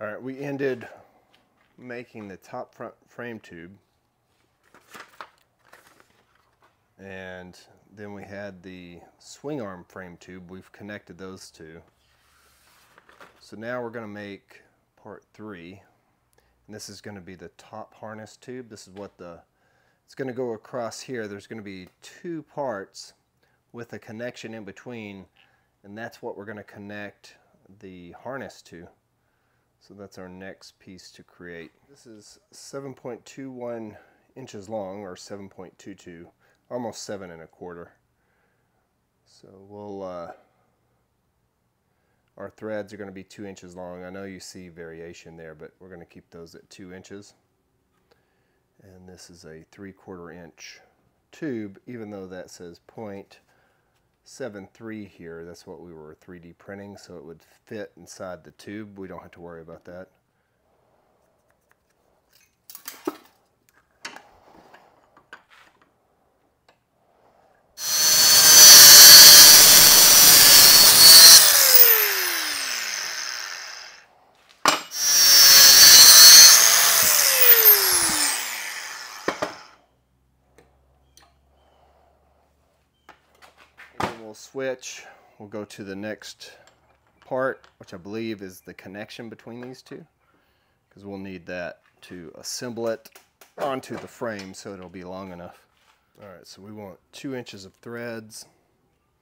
All right, we ended making the top front frame tube. And then we had the swing arm frame tube. We've connected those two. So now we're going to make part three. And this is going to be the top harness tube. This is what the, it's going to go across here. There's going to be two parts with a connection in between. And that's what we're going to connect the harness to. So that's our next piece to create. This is 7.21 inches long or 7.22, almost seven and a quarter. So we'll, uh, our threads are going to be two inches long. I know you see variation there, but we're going to keep those at two inches. And this is a three quarter inch tube, even though that says point Seven three here, that's what we were 3D printing, so it would fit inside the tube. We don't have to worry about that. we'll switch. We'll go to the next part, which I believe is the connection between these two, because we'll need that to assemble it onto the frame so it'll be long enough. All right, so we want two inches of threads.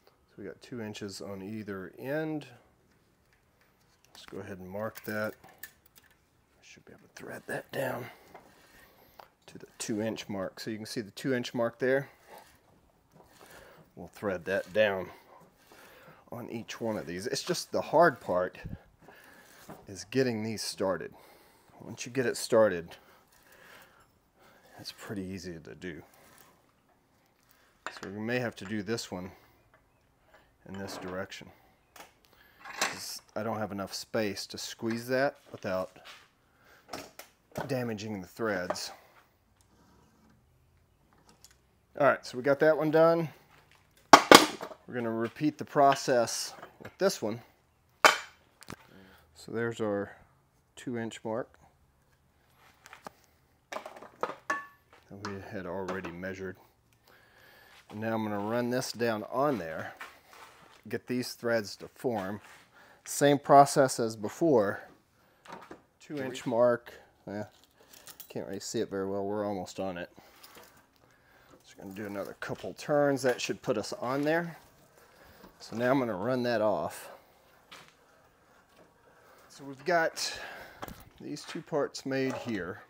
So we got two inches on either end. Let's go ahead and mark that. I should be able to thread that down to the two inch mark. So you can see the two inch mark there we'll thread that down on each one of these. It's just the hard part is getting these started. Once you get it started, it's pretty easy to do. So we may have to do this one in this direction. I don't have enough space to squeeze that without damaging the threads. Alright, so we got that one done. We're going to repeat the process with this one. So there's our two inch mark that we had already measured. And now I'm going to run this down on there, get these threads to form. Same process as before. Two inch mark. Yeah, can't really see it very well. We're almost on it. So we're going to do another couple turns. That should put us on there. So now I'm going to run that off. So we've got these two parts made here.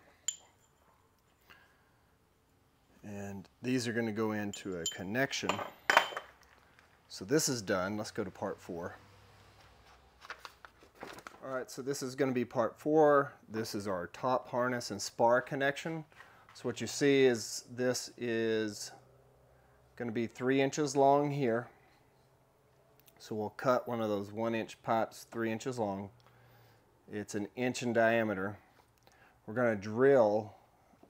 And these are going to go into a connection. So this is done. Let's go to part four. All right, so this is going to be part four. This is our top harness and spar connection. So what you see is this is going to be three inches long here. So we'll cut one of those one inch pipes three inches long. It's an inch in diameter. We're going to drill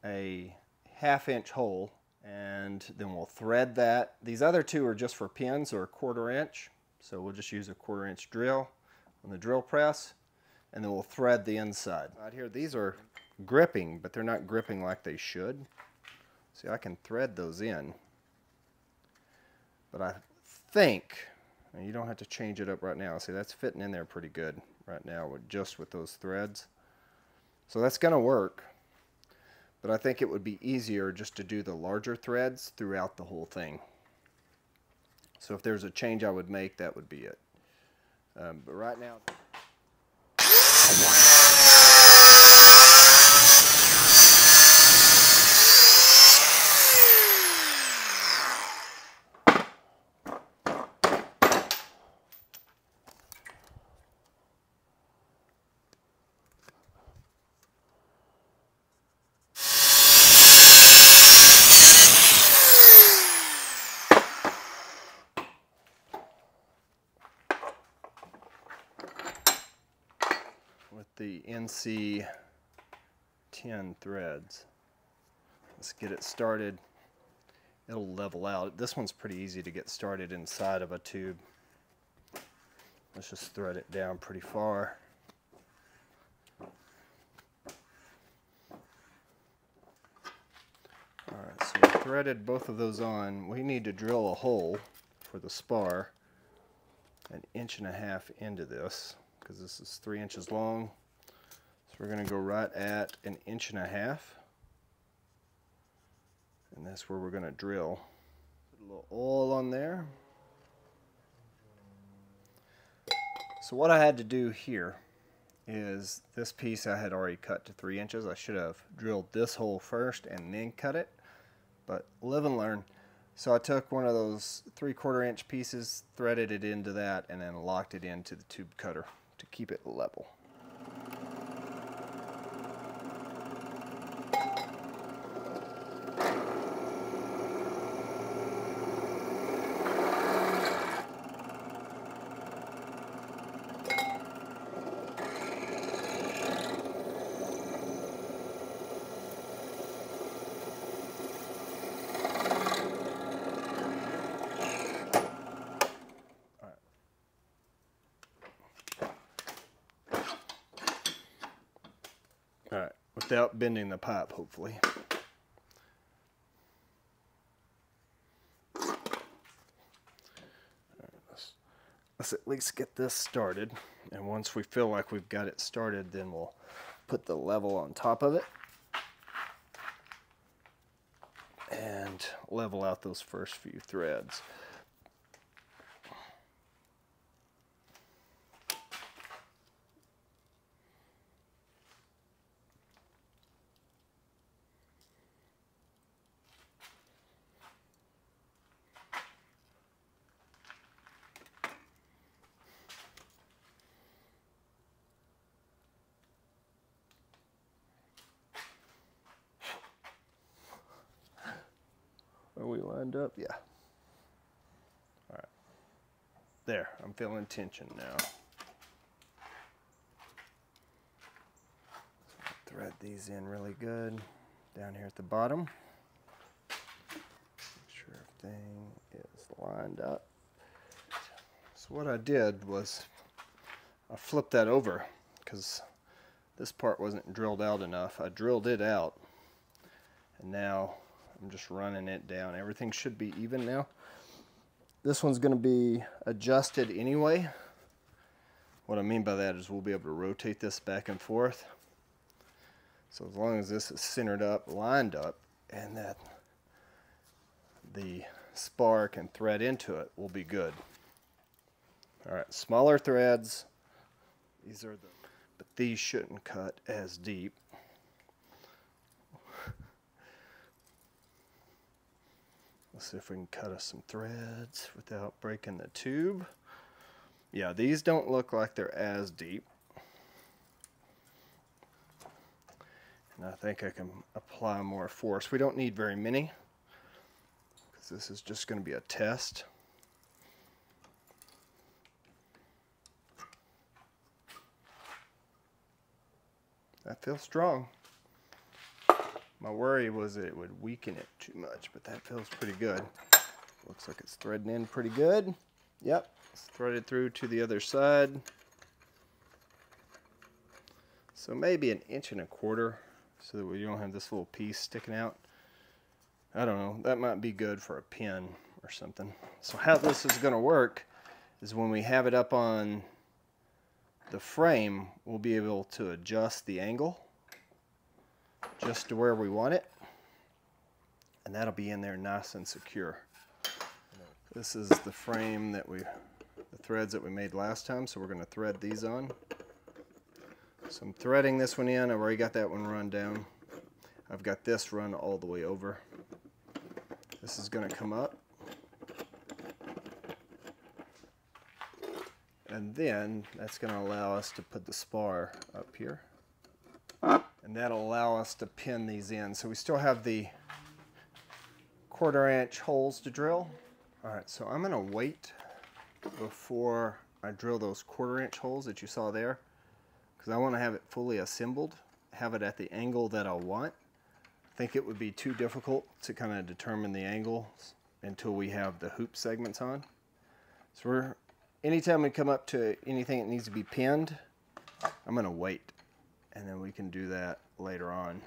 a half inch hole and then we'll thread that. These other two are just for pins or a quarter inch. So we'll just use a quarter inch drill on the drill press and then we'll thread the inside. Right here, these are gripping, but they're not gripping like they should. See, I can thread those in. But I think and you don't have to change it up right now. See, that's fitting in there pretty good right now with just with those threads. So that's going to work. But I think it would be easier just to do the larger threads throughout the whole thing. So if there's a change I would make, that would be it. Um, but right now... with the NC10 threads. Let's get it started. It'll level out. This one's pretty easy to get started inside of a tube. Let's just thread it down pretty far. Alright, so we threaded both of those on. We need to drill a hole for the spar an inch and a half into this because this is three inches long. So we're going to go right at an inch and a half. And that's where we're going to drill. Put a little oil on there. So what I had to do here is this piece I had already cut to three inches. I should have drilled this hole first and then cut it, but live and learn. So I took one of those three quarter inch pieces, threaded it into that, and then locked it into the tube cutter to keep it level. All right, without bending the pipe, hopefully. let's, let's at least get this started. And once we feel like we've got it started, then we'll put the level on top of it. And level out those first few threads. Are we lined up? Yeah. All right. There, I'm feeling tension now. Thread these in really good down here at the bottom. Make sure everything is lined up. So what I did was I flipped that over because this part wasn't drilled out enough. I drilled it out and now I'm just running it down. Everything should be even now. This one's going to be adjusted anyway. What I mean by that is we'll be able to rotate this back and forth. So as long as this is centered up, lined up, and that the spar can thread into it, we'll be good. All right, smaller threads. These are the, but these shouldn't cut as deep. Let's see if we can cut us some threads without breaking the tube. Yeah, these don't look like they're as deep. And I think I can apply more force. We don't need very many because this is just going to be a test. That feels strong. My worry was that it would weaken it too much, but that feels pretty good. Looks like it's threading in pretty good. Yep, it's threaded through to the other side. So maybe an inch and a quarter so that we don't have this little piece sticking out. I don't know, that might be good for a pin or something. So how this is going to work is when we have it up on the frame, we'll be able to adjust the angle just to where we want it. And that'll be in there nice and secure. This is the frame that we, the threads that we made last time, so we're going to thread these on. So I'm threading this one in. I've already got that one run down. I've got this run all the way over. This is going to come up. And then that's going to allow us to put the spar up here. And that'll allow us to pin these in. So we still have the quarter inch holes to drill. All right, so I'm going to wait before I drill those quarter inch holes that you saw there because I want to have it fully assembled, have it at the angle that I want. I think it would be too difficult to kind of determine the angles until we have the hoop segments on. So we're, anytime we come up to anything that needs to be pinned, I'm going to wait and then we can do that later on.